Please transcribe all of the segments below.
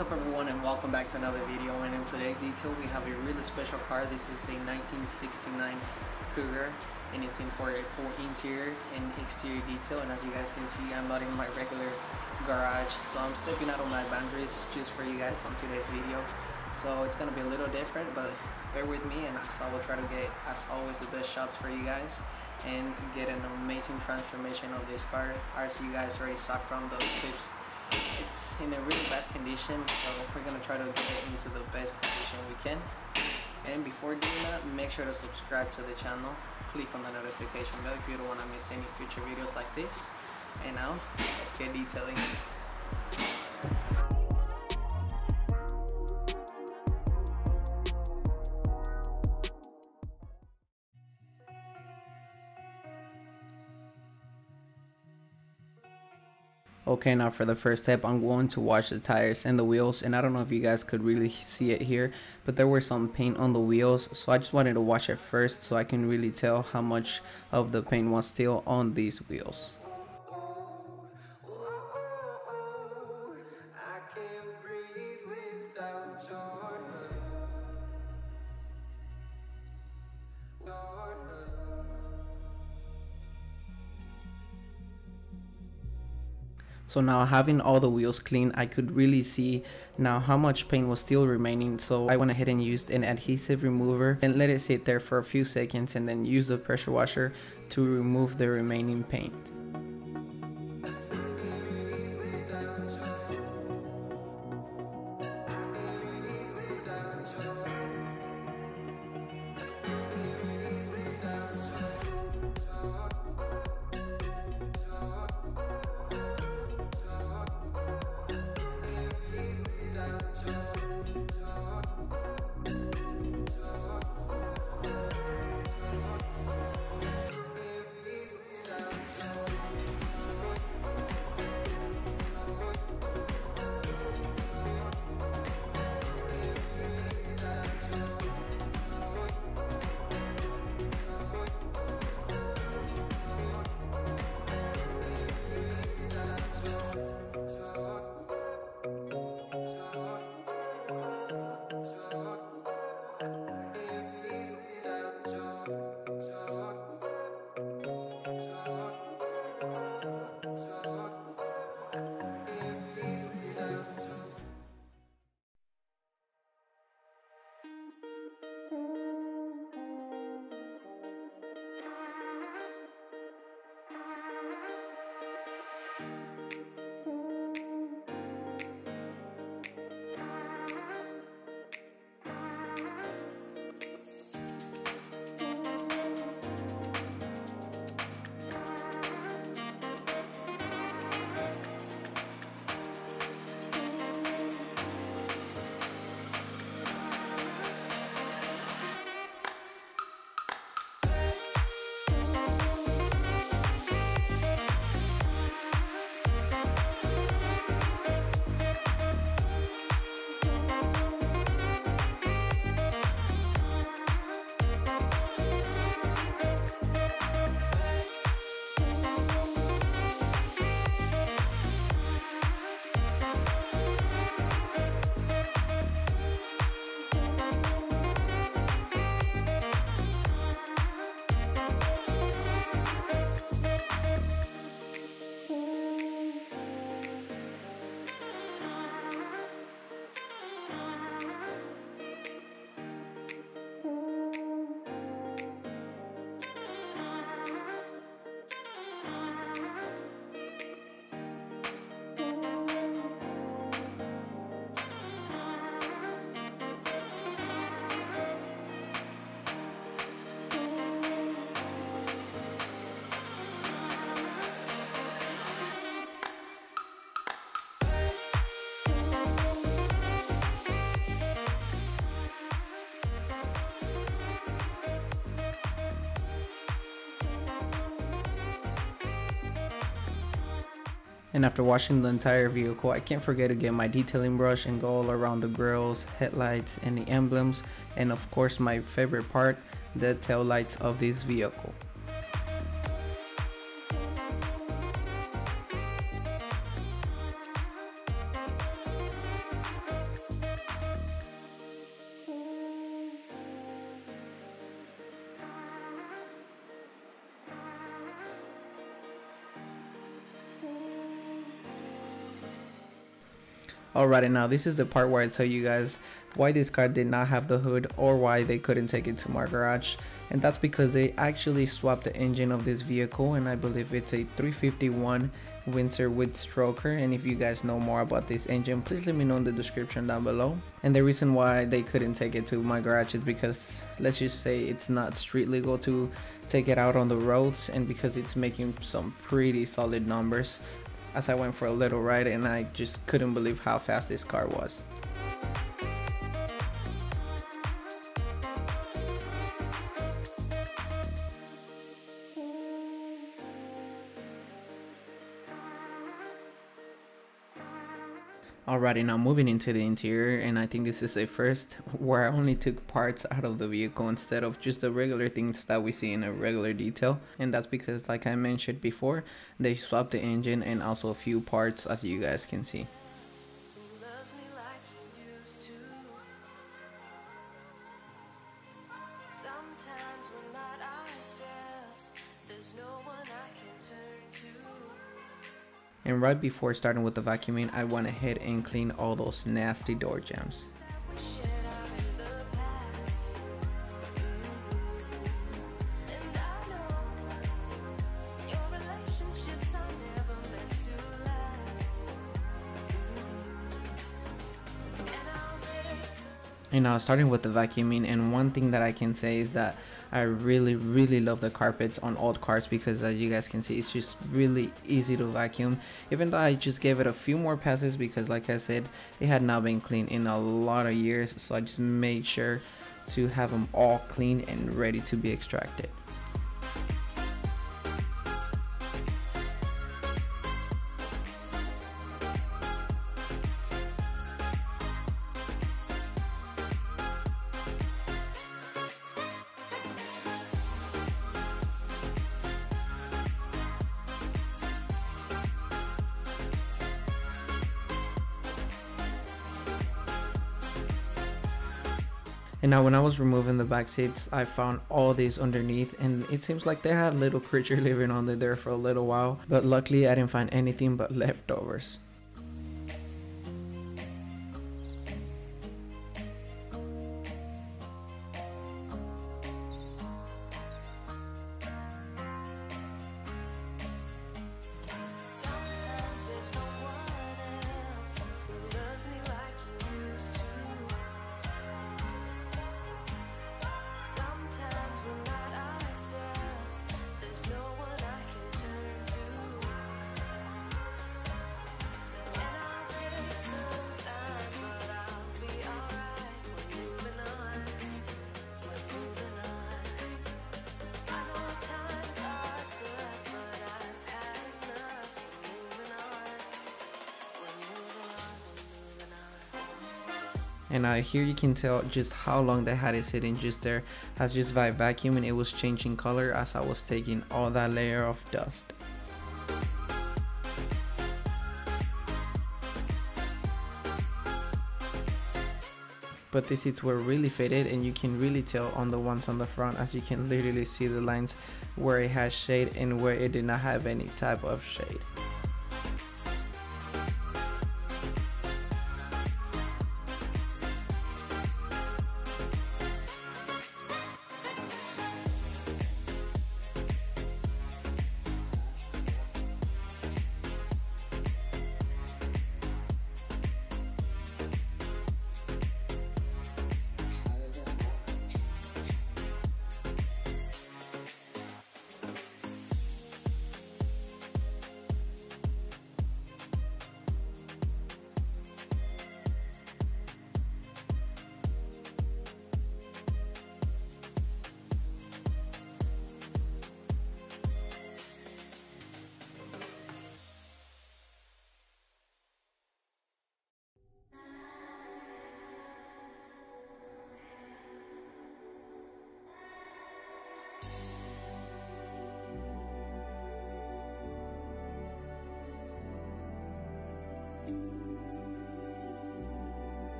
What's up everyone and welcome back to another video and in today's detail we have a really special car. This is a 1969 Cougar and it's in for a full interior and exterior detail and as you guys can see I'm not in my regular garage so I'm stepping out of my boundaries just for you guys on today's video. So it's gonna be a little different but bear with me and I will try to get as always the best shots for you guys and get an amazing transformation of this car as you guys already saw from those clips it's in a really bad condition so we're gonna try to get it into the best condition we can. And before doing that make sure to subscribe to the channel. Click on the notification bell if you don't want to miss any future videos like this. And now let's get detailing Okay, now for the first step, I'm going to wash the tires and the wheels. And I don't know if you guys could really see it here, but there was some paint on the wheels. So I just wanted to wash it first so I can really tell how much of the paint was still on these wheels. So now having all the wheels clean, I could really see now how much paint was still remaining. So I went ahead and used an adhesive remover and let it sit there for a few seconds and then use the pressure washer to remove the remaining paint. And after washing the entire vehicle, I can't forget to get my detailing brush and go all around the grills, headlights, and the emblems, and of course my favorite part, the tail lights of this vehicle. Alrighty now this is the part where I tell you guys why this car did not have the hood or why they couldn't take it to my garage. And that's because they actually swapped the engine of this vehicle and I believe it's a 351 Windsor with stroker. And if you guys know more about this engine please let me know in the description down below. And the reason why they couldn't take it to my garage is because let's just say it's not street legal to take it out on the roads and because it's making some pretty solid numbers as I went for a little ride and I just couldn't believe how fast this car was. Alrighty, now moving into the interior, and I think this is a first where I only took parts out of the vehicle instead of just the regular things that we see in a regular detail. And that's because, like I mentioned before, they swapped the engine and also a few parts as you guys can see. Sometimes we're not ourselves. There's no one I can turn to. And right before starting with the vacuuming, I went ahead and cleaned all those nasty door jambs. And now starting with the vacuuming and one thing that I can say is that I really really love the carpets on old cars because as you guys can see it's just really easy to vacuum even though I just gave it a few more passes because like I said it had not been cleaned in a lot of years so I just made sure to have them all clean and ready to be extracted. Now when I was removing the back seats, I found all these underneath and it seems like they had little creature living under there for a little while. But luckily I didn't find anything but leftovers. And uh, here you can tell just how long they had it sitting just there as just by vacuum and it was changing color as I was taking all that layer of dust. but the seats were really faded and you can really tell on the ones on the front as you can literally see the lines where it has shade and where it did not have any type of shade.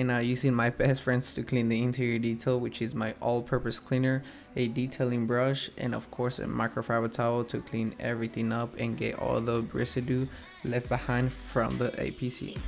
And uh, using my best friends to clean the interior detail which is my all-purpose cleaner a detailing brush and of course a microfiber towel to clean everything up and get all the residue left behind from the APC.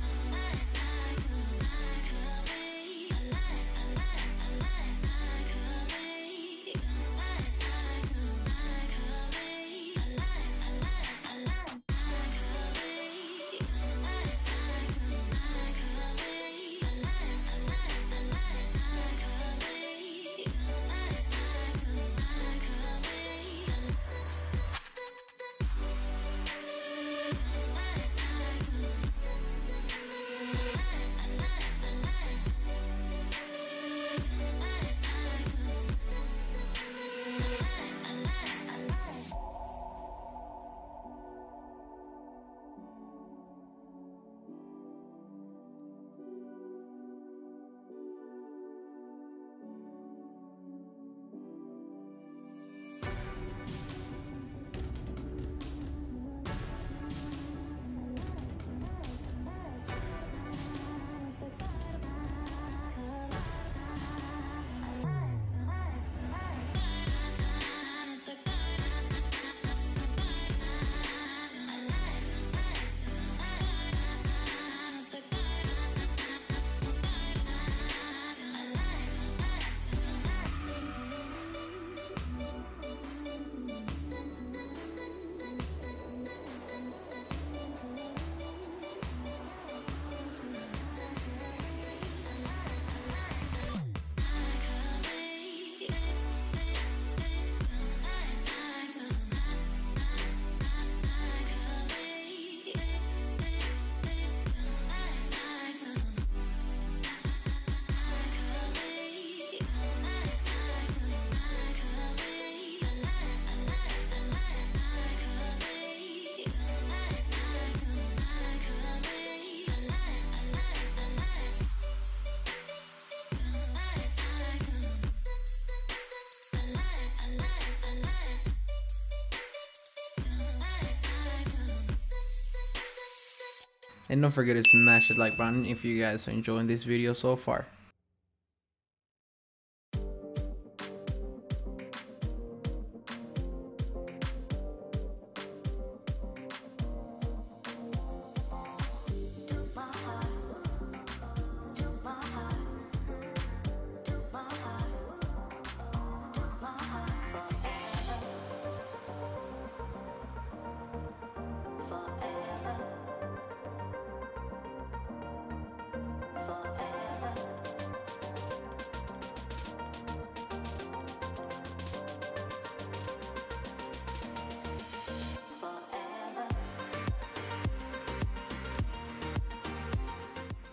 And don't forget to smash the like button if you guys are enjoying this video so far.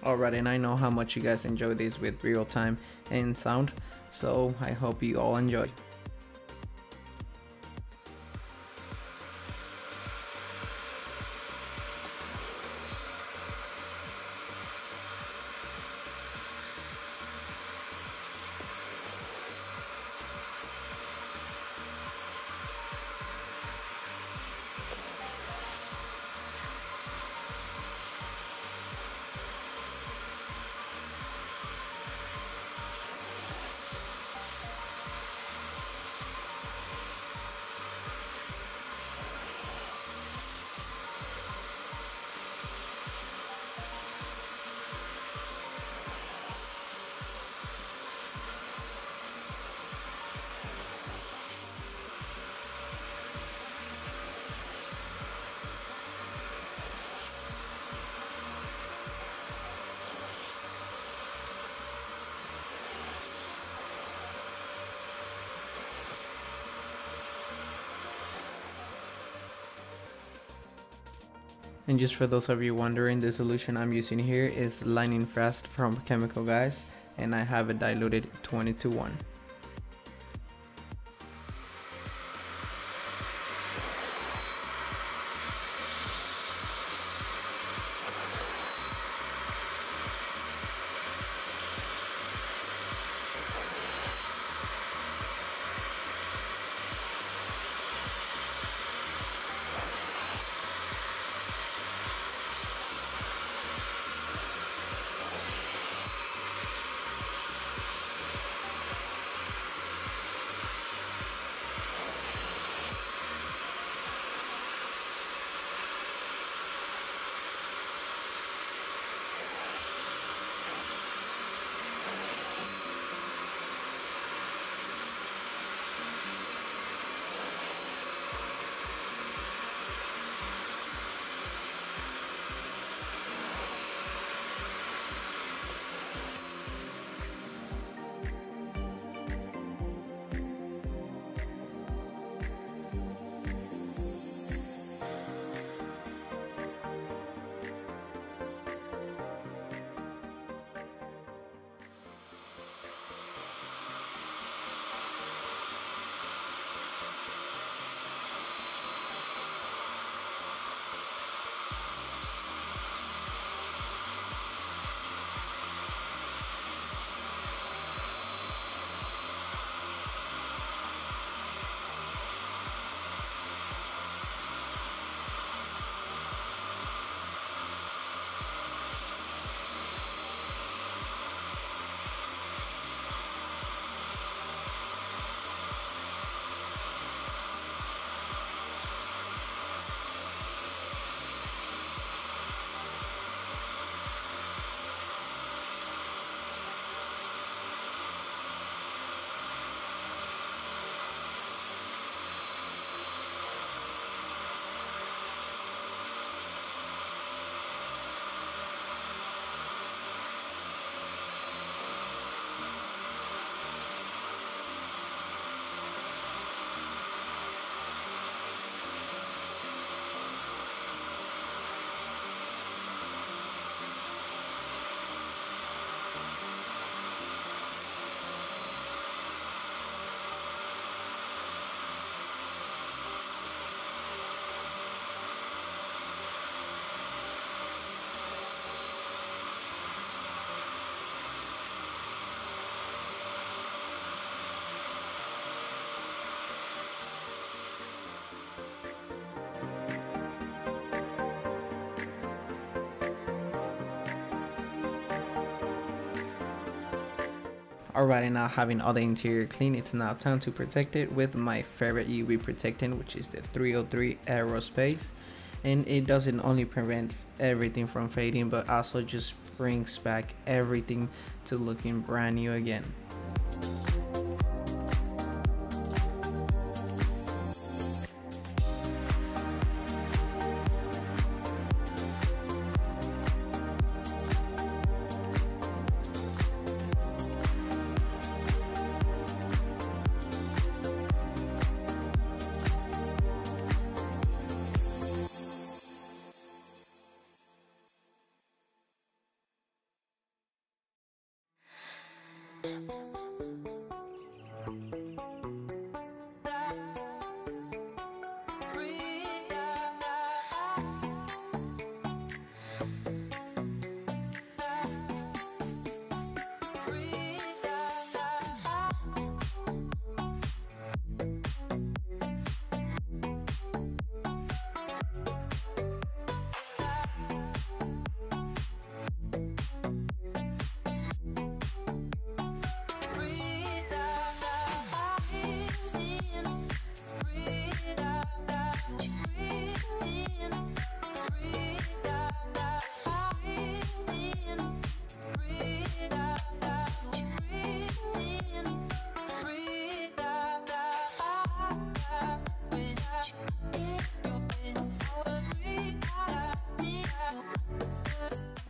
Alright, and I know how much you guys enjoy these with real time and sound, so I hope you all enjoy. And just for those of you wondering, the solution I'm using here is Lightning Fast from Chemical Guys and I have it diluted 20 to 1. Alrighty now having all the interior clean it's now time to protect it with my favorite UV protectant which is the 303 Aerospace and it doesn't only prevent everything from fading but also just brings back everything to looking brand new again. boom.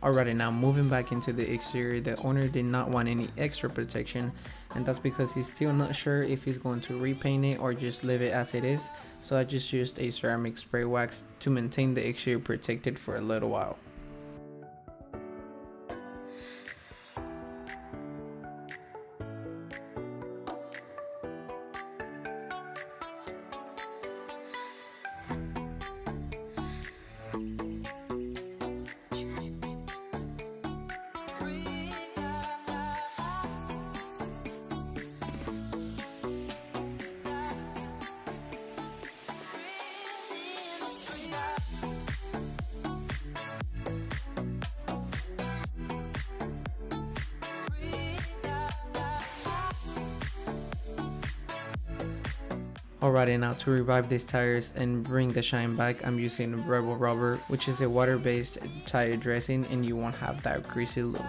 Alrighty now moving back into the exterior the owner did not want any extra protection and that's because he's still not sure if he's going to repaint it or just leave it as it is so I just used a ceramic spray wax to maintain the exterior protected for a little while. Alrighty now to revive these tires and bring the shine back I'm using Rebel Rubber which is a water based tire dressing and you won't have that greasy look.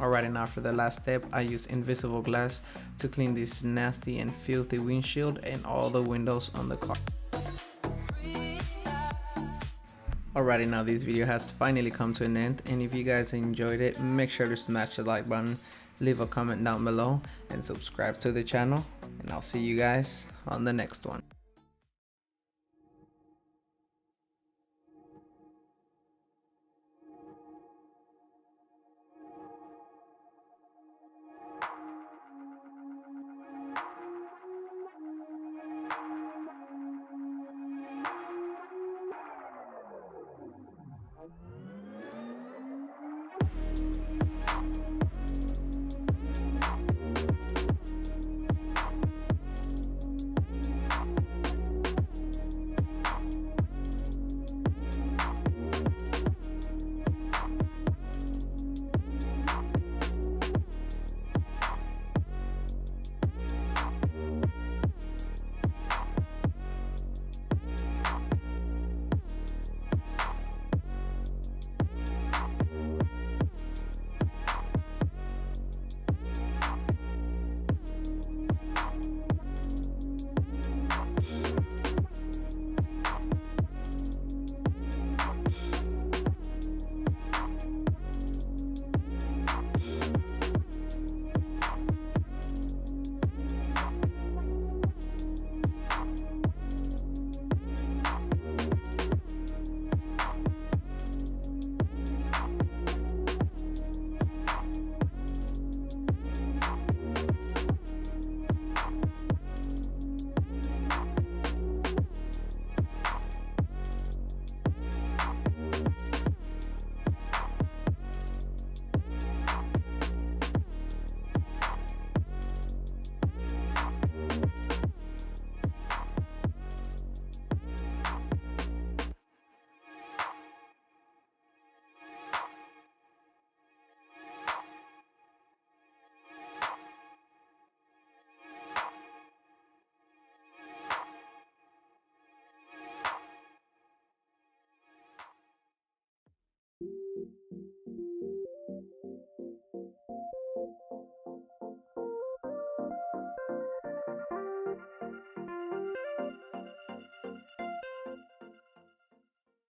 Alright now for the last step I use invisible glass to clean this nasty and filthy windshield and all the windows on the car. Alrighty now this video has finally come to an end and if you guys enjoyed it make sure to smash the like button, leave a comment down below and subscribe to the channel and I'll see you guys on the next one.